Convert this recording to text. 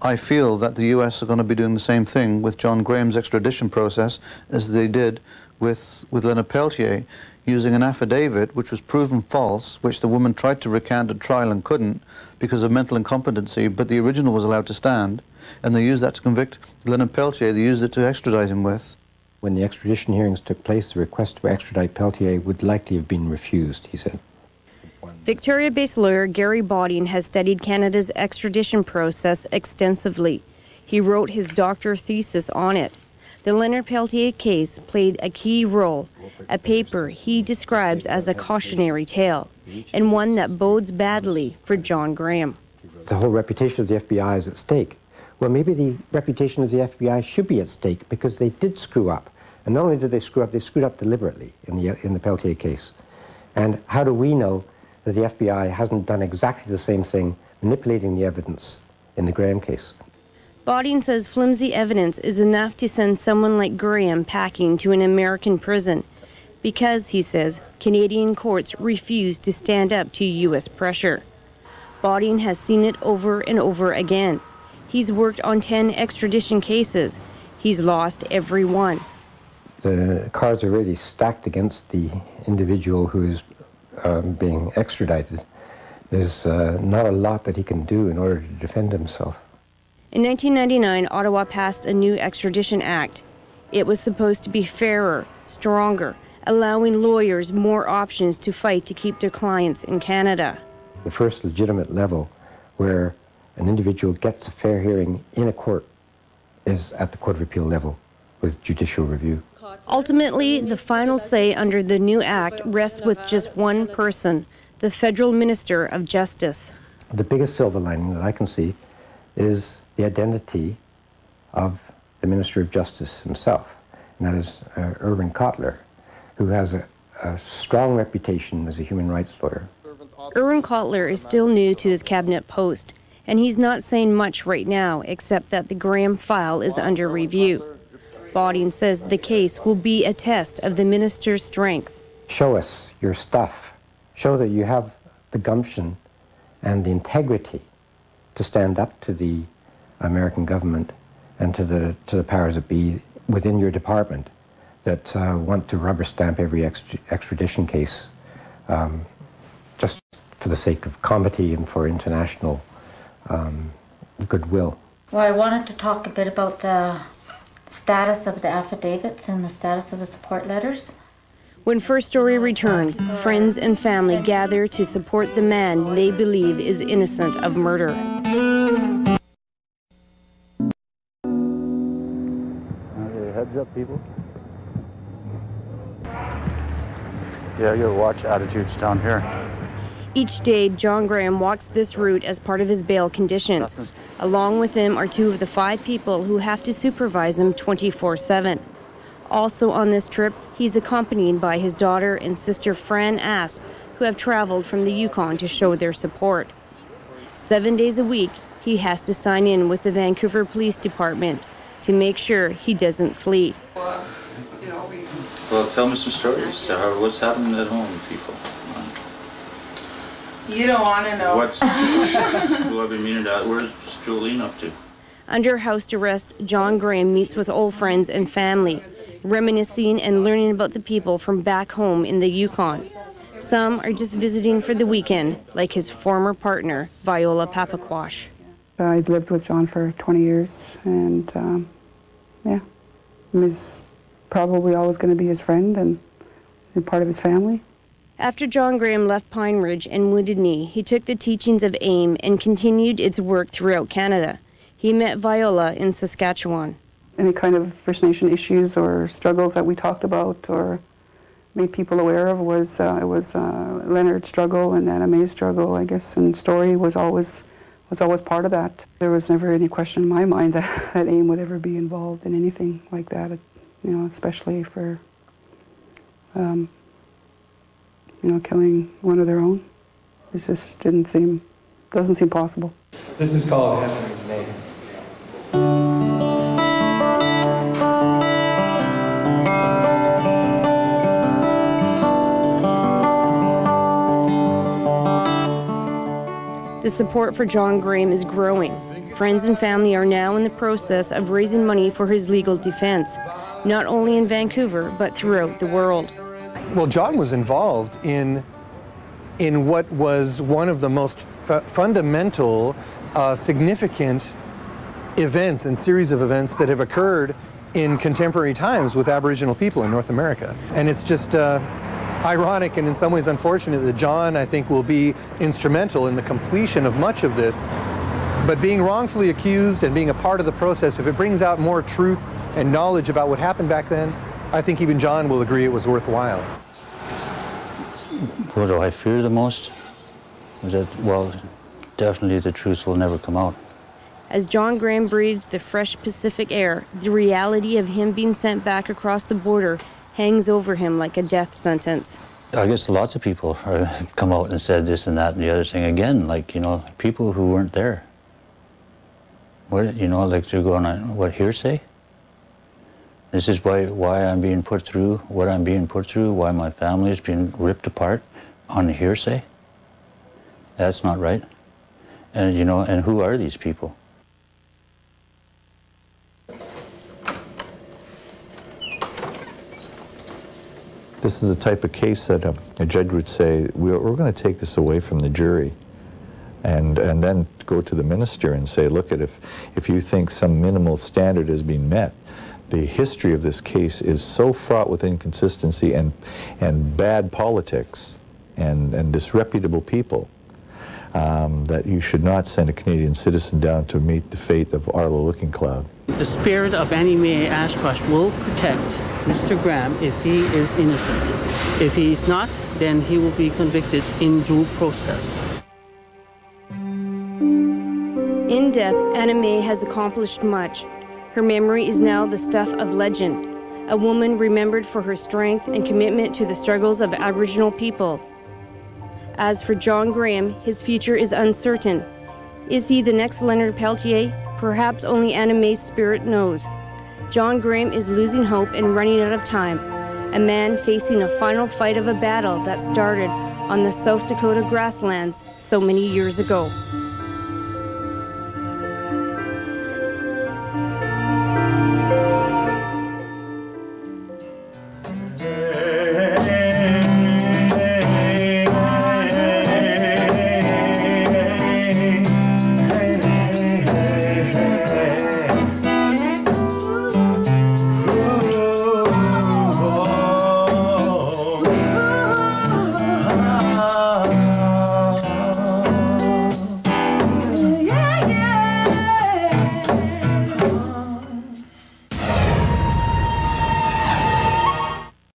I feel that the US are going to be doing the same thing with John Graham's extradition process as they did with, with Leonard Peltier, using an affidavit which was proven false, which the woman tried to recant at trial and couldn't because of mental incompetency, but the original was allowed to stand, and they used that to convict Leonard Peltier. They used it to extradite him with. When the extradition hearings took place, the request to extradite Peltier would likely have been refused, he said. Victoria based lawyer Gary Botting has studied Canada's extradition process extensively. He wrote his doctoral thesis on it. The Leonard Peltier case played a key role, a paper he describes as a cautionary tale, and one that bodes badly for John Graham. The whole reputation of the FBI is at stake. Well, maybe the reputation of the FBI should be at stake because they did screw up. And not only did they screw up, they screwed up deliberately in the, in the Peltier case. And how do we know that the FBI hasn't done exactly the same thing, manipulating the evidence in the Graham case? Botting says flimsy evidence is enough to send someone like Graham packing to an American prison because, he says, Canadian courts refuse to stand up to U.S. pressure. Botting has seen it over and over again. He's worked on 10 extradition cases. He's lost every one. The cards are really stacked against the individual who is um, being extradited. There's uh, not a lot that he can do in order to defend himself. In 1999, Ottawa passed a new extradition act. It was supposed to be fairer, stronger, allowing lawyers more options to fight to keep their clients in Canada. The first legitimate level where an individual gets a fair hearing in a court is at the Court of Appeal level with judicial review. Ultimately, the final say under the new act rests with just one person, the federal minister of justice. The biggest silver lining that I can see is the identity of the Minister of Justice himself, and that is uh, Irwin Cotler, who has a, a strong reputation as a human rights lawyer. Irwin Cotler is still new to his cabinet post, and he's not saying much right now except that the Graham file is under review. Botting says the case will be a test of the minister's strength. Show us your stuff. Show that you have the gumption and the integrity to stand up to the American government and to the, to the powers that be within your department that uh, want to rubber stamp every extradition case um, just for the sake of comity and for international um, goodwill. Well, I wanted to talk a bit about the status of the affidavits and the status of the support letters. When First Story returns, friends and family gather to support the man they believe is innocent of murder. Okay, heads up, people. Yeah, you gotta watch attitudes down here. Each day, John Graham walks this route as part of his bail conditions. Along with him are two of the five people who have to supervise him 24 7. Also on this trip, he's accompanied by his daughter and sister Fran Asp, who have traveled from the Yukon to show their support. Seven days a week, he has to sign in with the Vancouver Police Department to make sure he doesn't flee. Well, tell me some stories. what's happening at home, people? You don't want to know. What's who I've been meaning to? Where's Jolene up to? Under house arrest, John Graham meets with old friends and family, reminiscing and learning about the people from back home in the Yukon. Some are just visiting for the weekend, like his former partner, Viola Papaquash. I lived with John for 20 years, and um, yeah, he was probably always going to be his friend and, and part of his family. After John Graham left Pine Ridge and Wounded Knee, he took the teachings of AIM and continued its work throughout Canada. He met Viola in Saskatchewan. Any kind of First Nation issues or struggles that we talked about or made people aware of was uh, it was uh, Leonard's struggle and Anna Mae's struggle, I guess, and story was always was always part of that. There was never any question in my mind that, that AIM would ever be involved in anything like that, you know, especially for um, you know, killing one of their own. It just didn't seem, doesn't seem possible. This is called Heaven's Name. The support for John Graham is growing. Friends and family are now in the process of raising money for his legal defense, not only in Vancouver, but throughout the world. Well, John was involved in, in what was one of the most fu- fundamental, uh, significant events and series of events that have occurred in contemporary times with Aboriginal people in North America. And it's just uh, ironic and in some ways unfortunate that John, I think, will be instrumental in the completion of much of this. But being wrongfully accused and being a part of the process, if it brings out more truth and knowledge about what happened back then, I think even John will agree it was worthwhile. What do I fear the most? Is that, well, definitely the truth will never come out. As John Graham breathes the fresh Pacific air, the reality of him being sent back across the border hangs over him like a death sentence. I guess lots of people have come out and said this and that and the other thing again, like, you know, people who weren't there. What, you know, like they're going on, what, hearsay? This is why, why I'm being put through what I'm being put through, why my family is being ripped apart on hearsay. That's not right. And, you know, and who are these people? This is the type of case that a, a judge would say, we're, we're going to take this away from the jury and, and then go to the minister and say, look, at if, if you think some minimal standard has been met, the history of this case is so fraught with inconsistency and, and bad politics and, and disreputable people um, that you should not send a Canadian citizen down to meet the fate of Arlo Looking Cloud. The spirit of Annie Mae Aquash will protect Mr. Graham if he is innocent. If he is not, then he will be convicted in due process. In death, Anna Mae has accomplished much. Her memory is now the stuff of legend, a woman remembered for her strength and commitment to the struggles of Aboriginal people. As for John Graham, his future is uncertain. Is he the next Leonard Peltier? Perhaps only Anna Mae's spirit knows. John Graham is losing hope and running out of time, a man facing a final fight of a battle that started on the South Dakota grasslands so many years ago.